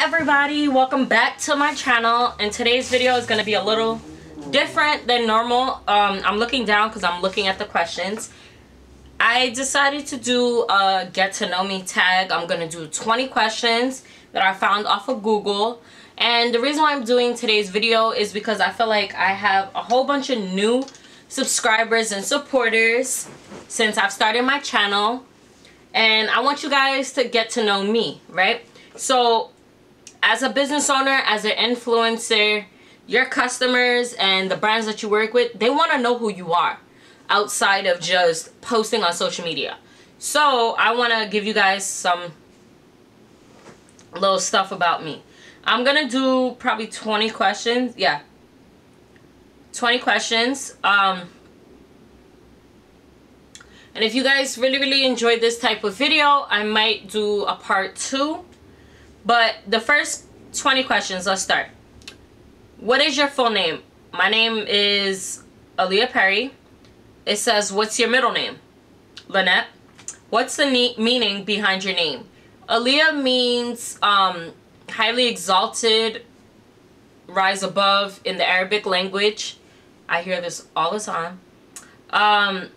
everybody welcome back to my channel and today's video is going to be a little different than normal. Um i'm looking down because i'm looking at the questions. I decided to do a get to know me tag. I'm going to do 20 questions that i found off of google and the reason why i'm doing today's video is because i feel like i have a whole bunch of new subscribers and supporters since i've started my channel and i want you guys to get to know me right? So as a business owner, as an influencer, your customers and the brands that you work with, they want to know who you are outside of just posting on social media. So I want to give you guys some little stuff about me. I'm going to do probably 20 questions. Yeah. 20 questions. Um, and if you guys really, really enjoyed this type of video, I might do a part two but the first 20 questions, let's start. What is your full name? My name is Aliyah Perry. It says, what's your middle name? Lynette. What's the meaning behind your name? Aliyah means um, highly exalted, rise above in the Arabic language. I hear this all the time. Um,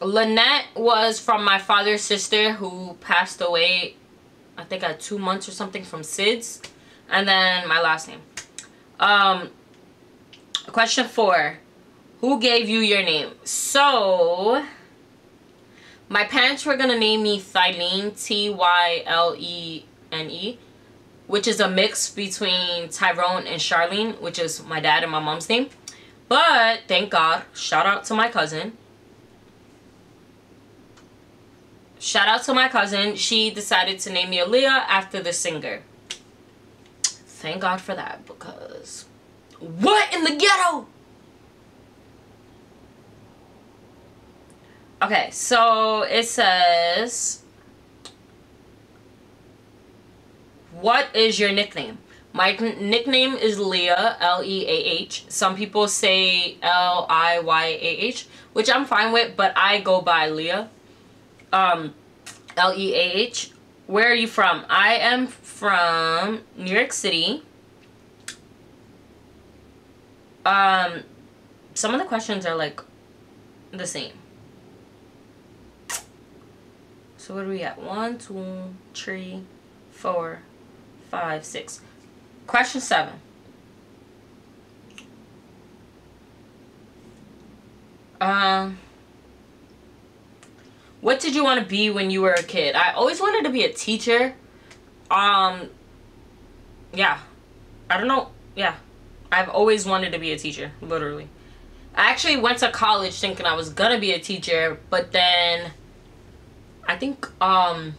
Lynette was from my father's sister who passed away I think had two months or something from SIDS. And then my last name. Um, question four. Who gave you your name? So, my parents were going to name me Tylene, T-Y-L-E-N-E, which is a mix between Tyrone and Charlene, which is my dad and my mom's name. But, thank God, shout out to my cousin. Shout out to my cousin. She decided to name me Aliyah after the singer. Thank God for that because what in the ghetto? Okay, so it says What is your nickname? My nickname is Leah, L-E-A-H. Some people say L-I-Y-A-H, which I'm fine with, but I go by Leah um, L-E-A-H. Where are you from? I am from New York City. Um, some of the questions are like the same. So what are we at? One, two, three, four, five, six. Question seven. Um... What did you want to be when you were a kid? I always wanted to be a teacher. Um, yeah. I don't know. Yeah. I've always wanted to be a teacher, literally. I actually went to college thinking I was gonna be a teacher, but then I think um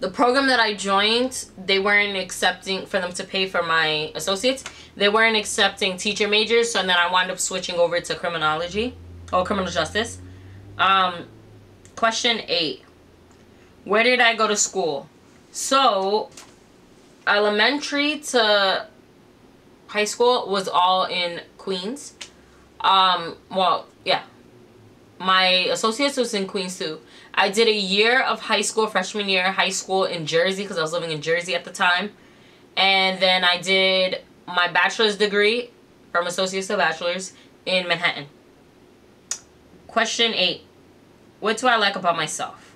the program that I joined, they weren't accepting for them to pay for my associates. They weren't accepting teacher majors, so then I wound up switching over to criminology or criminal justice. Um, Question 8. Where did I go to school? So, elementary to high school was all in Queens. Um, well, yeah. My associates was in Queens too. I did a year of high school, freshman year high school in Jersey because I was living in Jersey at the time. And then I did my bachelor's degree from associates to bachelor's in Manhattan. Question 8 what do I like about myself?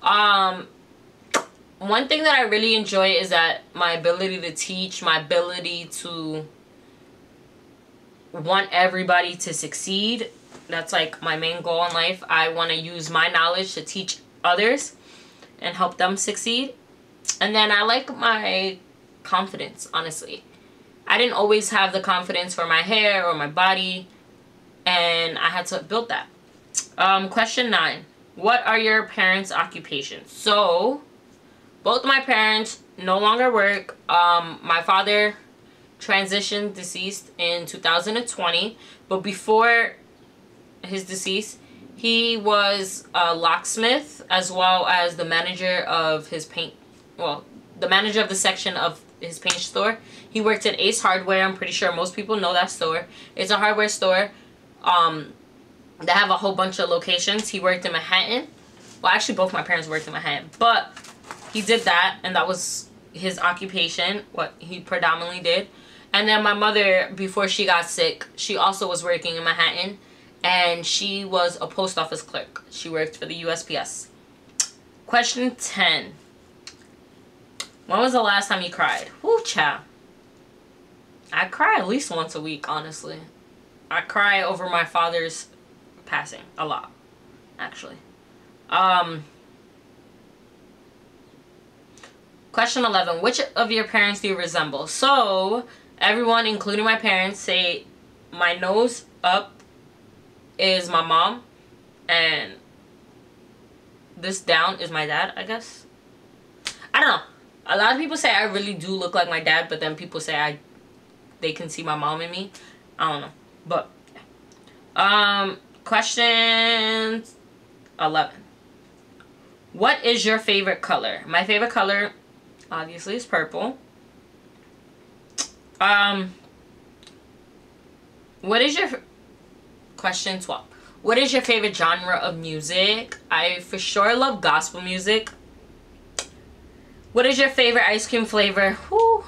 Um, one thing that I really enjoy is that my ability to teach, my ability to want everybody to succeed. That's like my main goal in life. I want to use my knowledge to teach others and help them succeed. And then I like my confidence, honestly. I didn't always have the confidence for my hair or my body, and I had to build that. Um, question nine. What are your parents' occupations? So, both my parents no longer work. Um, my father transitioned deceased in 2020. But before his decease, he was a locksmith as well as the manager of his paint, well, the manager of the section of his paint store. He worked at Ace Hardware. I'm pretty sure most people know that store. It's a hardware store. Um, they have a whole bunch of locations. He worked in Manhattan. Well, actually, both my parents worked in Manhattan. But he did that, and that was his occupation, what he predominantly did. And then my mother, before she got sick, she also was working in Manhattan and she was a post office clerk. She worked for the USPS. Question 10. When was the last time you cried? Whoo, chow. I cry at least once a week, honestly. I cry over my father's passing a lot, actually. Um, question 11. Which of your parents do you resemble? So, everyone, including my parents, say my nose up is my mom and this down is my dad, I guess. I don't know. A lot of people say I really do look like my dad, but then people say I they can see my mom in me. I don't know. But um question 11. What is your favorite color? My favorite color obviously is purple. Um what is your question 12. What is your favorite genre of music? I for sure love gospel music. What is your favorite ice cream flavor? Whew.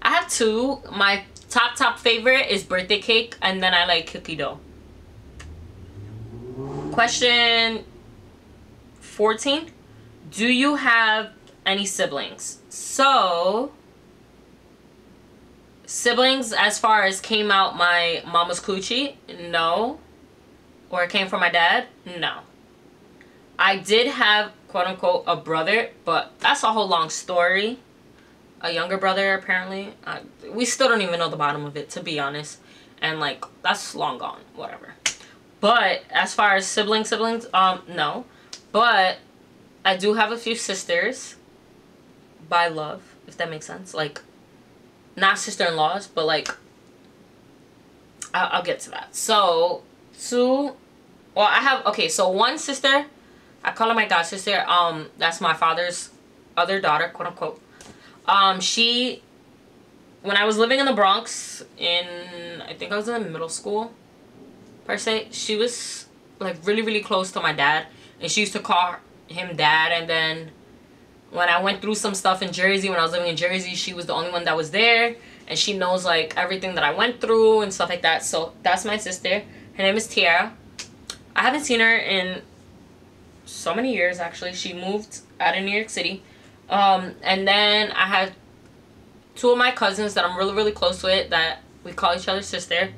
I have two. My top top favorite is birthday cake and then I like cookie dough. Question 14. Do you have any siblings? So, siblings as far as came out my mama's coochie? No. Or it came from my dad? No. I did have quote unquote a brother, but that's a whole long story. A younger brother apparently. Uh, we still don't even know the bottom of it to be honest. And like that's long gone, whatever. But as far as sibling siblings, um no. But I do have a few sisters by love, if that makes sense. Like not sister-in-laws, but like I'll, I'll get to that. So two, well I have okay. So one sister, I call her my god sister. Um, that's my father's other daughter, quote unquote. Um, she, when I was living in the Bronx, in I think I was in middle school, per se. She was like really really close to my dad, and she used to call him dad, and then when I went through some stuff in Jersey, when I was living in Jersey, she was the only one that was there. And she knows like everything that I went through and stuff like that. So that's my sister. Her name is Tiara. I haven't seen her in so many years actually. She moved out of New York City. Um, and then I have two of my cousins that I'm really, really close with that we call each other sister.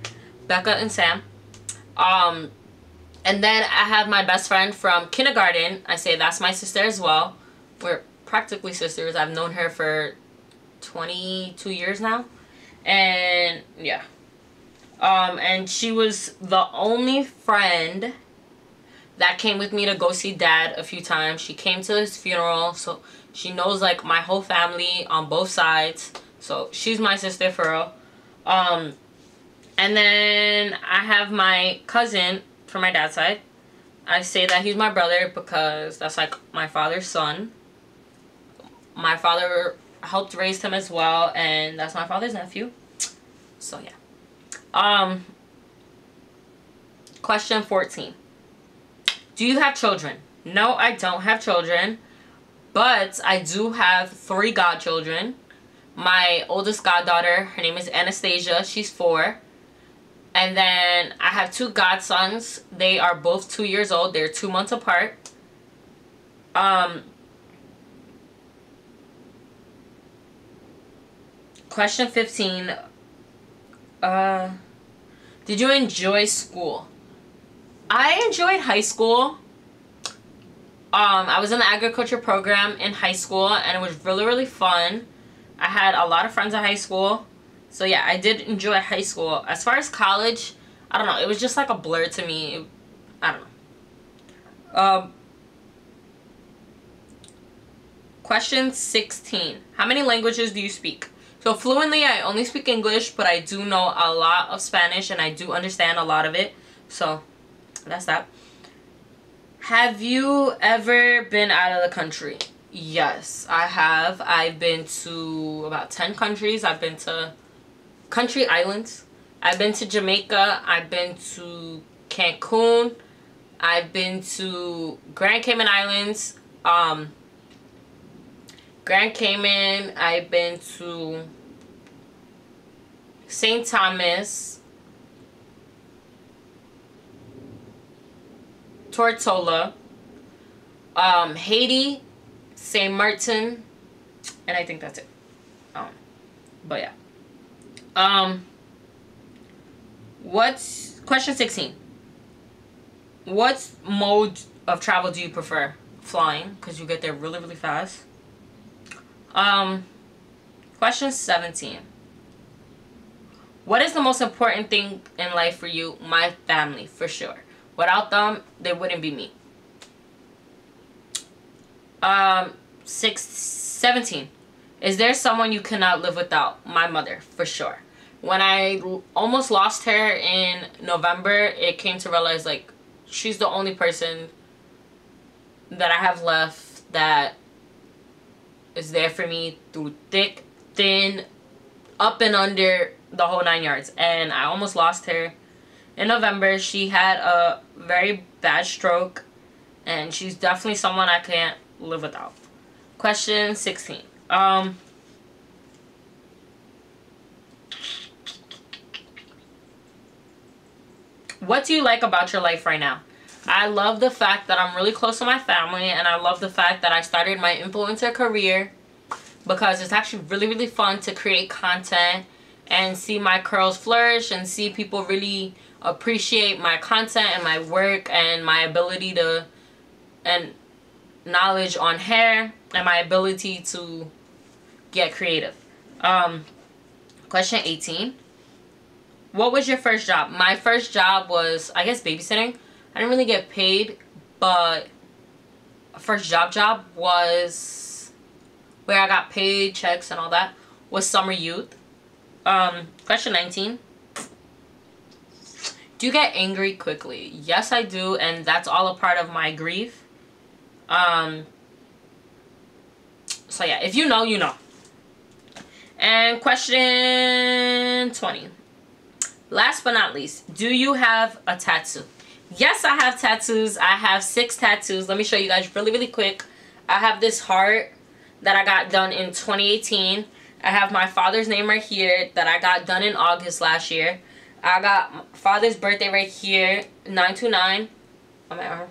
Becca and Sam. Um, and then I have my best friend from kindergarten. I say that's my sister as well. We're practically sisters. I've known her for 22 years now. And yeah. Um, and she was the only friend that came with me to go see dad a few times. She came to his funeral. So she knows like my whole family on both sides. So she's my sister for real. Um, and then I have my cousin from my dad's side. I say that he's my brother because that's like my father's son. My father helped raise him as well and that's my father's nephew. So yeah. Um question 14 do you have children? No i don't have children but i do have three godchildren. My oldest goddaughter her name is anastasia. She's four and then i have two godsons they are both two years old they're two months apart um Question 15. Uh, did you enjoy school? I enjoyed high school. Um, I was in the agriculture program in high school and it was really, really fun. I had a lot of friends in high school. So yeah, I did enjoy high school. As far as college, I don't know. It was just like a blur to me. I don't know. Um, question 16. How many languages do you speak? So fluently, I only speak English, but I do know a lot of Spanish and I do understand a lot of it. So that's that. Have you ever been out of the country? Yes, I have. I've been to about 10 countries. I've been to country islands. I've been to Jamaica. I've been to Cancun. I've been to Grand Cayman Islands. Um, Grand Cayman. I've been to St. Thomas. Tortola. Um, Haiti. St. Martin. And I think that's it. Um, but yeah. Um, what's question 16? What mode of travel do you prefer? Flying, because you get there really, really fast. Um, question 17. What is the most important thing in life for you? My family, for sure. Without them, they wouldn't be me. Um, six, 17. Is there someone you cannot live without? My mother, for sure. When I almost lost her in November, it came to realize, like, she's the only person that I have left that is there for me through thick, thin, up and under the whole nine yards. And I almost lost her in November. She had a very bad stroke, and she's definitely someone I can't live without. Question 16. Um, what do you like about your life right now? I love the fact that I'm really close to my family and I love the fact that I started my influencer career because it's actually really really fun to create content and see my curls flourish and see people really appreciate my content and my work and my ability to and knowledge on hair and my ability to get creative. Um, question 18. What was your first job? My first job was, I guess, babysitting. I didn't really get paid, but first job job was where I got paid, checks, and all that was summer youth. Um, question 19. Do you get angry quickly? Yes, I do, and that's all a part of my grief. Um, so yeah, if you know, you know. And question 20. Last but not least, do you have a tattoo? yes i have tattoos. I have six tattoos. Let me show you guys really really quick. I have this heart that i got done in 2018 i have my father's name right here that i got done in august last year. I got father's birthday right here 929 on my arm.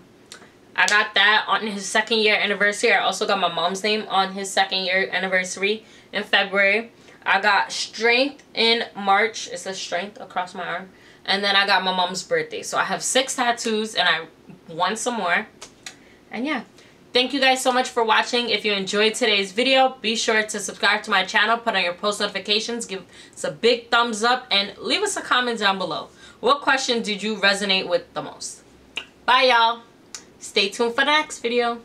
I got that on his second year anniversary. I also got my mom's name on his second year anniversary in february i got strength in march it says strength across my arm and then I got my mom's birthday. So I have six tattoos and I want some more. And yeah. Thank you guys so much for watching. If you enjoyed today's video, be sure to subscribe to my channel, put on your post notifications, give us a big thumbs up, and leave us a comment down below. What question did you resonate with the most? Bye, y'all. Stay tuned for the next video.